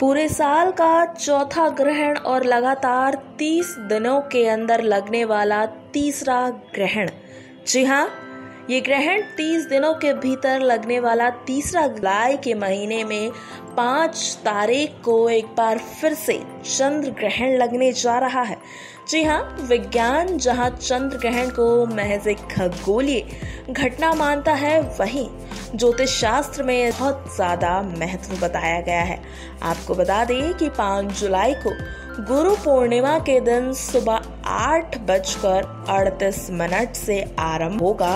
पूरे साल का चौथा ग्रहण और लगातार तीस दिनों के अंदर लगने वाला तीसरा ग्रहण। जी हाँ ये ग्रहण तीस दिनों के भीतर लगने वाला तीसरा जुलाई के महीने में पाँच तारीख को एक बार फिर से चंद्र ग्रहण लगने जा रहा है। जी हाँ विज्ञान जहाँ चंद्र ग्रहण को महज एक खगोलीय घटना मानता है, वहीं ज्योतिष शास्त्र में बहुत ज़्यादा महत्व बताया गया है। आपको बता दें कि पाँच जुलाई को गुरु पूर्णिमा के दिन सुबह आठ बजकर अड़तीस मिनट से आरंभ होगा।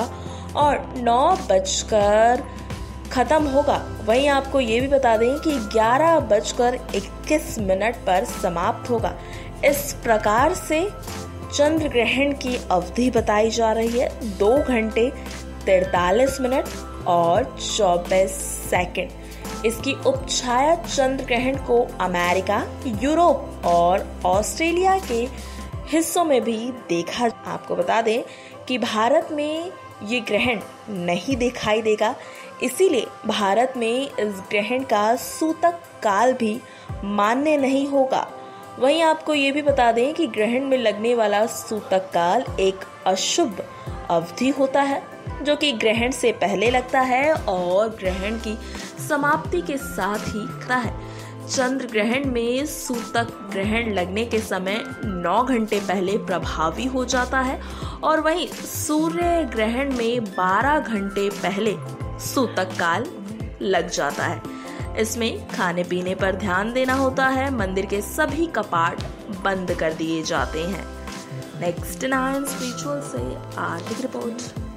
और नौ बजकर खत्म होगा। वहीं आपको ये भी बता दें कि ग्यारह बजकर इक्कीस मिनट पर समाप्त होगा। इस प्रकार से चंद्र ग्रहण की अवधि बताई जा रही है। दो घंटे तिरतालीस मिनट और 24 सेकंड। इसकी उपछाया चंद्र ग्रहण को अमेरिका, यूरोप और ऑस्ट्रेलिया के हिस्सों में भी देखा आपको बता दें कि भारत में ये ग्रहण नहीं दिखाई देगा। इसीलिए भारत में इस ग्रहण का सूतक काल भी मान्य नहीं होगा। वहीं आपको ये भी बता दें कि ग्रहण में लगने वाला सूतक काल एक अशुभ अवधि होता है, जो कि ग्रहण से पहले लगता है और ग्रहण की समाप्ति के साथ ही लगता है। चंद्र ग्रहण में सूतक ग्रहण लगने के समय 9 घंटे पहले प्रभावी हो जाता है और वहीं सूर्य ग्रहण में 12 घंटे पहले सूतक काल लग जाता है। इसमें खाने पीने पर ध्यान देना होता है। मंदिर के सभी कपाट बंद कर दिए जाते हैं। नेक्स्ट नाइन स्पिरिचुअल से आर्थिक रिपोर्ट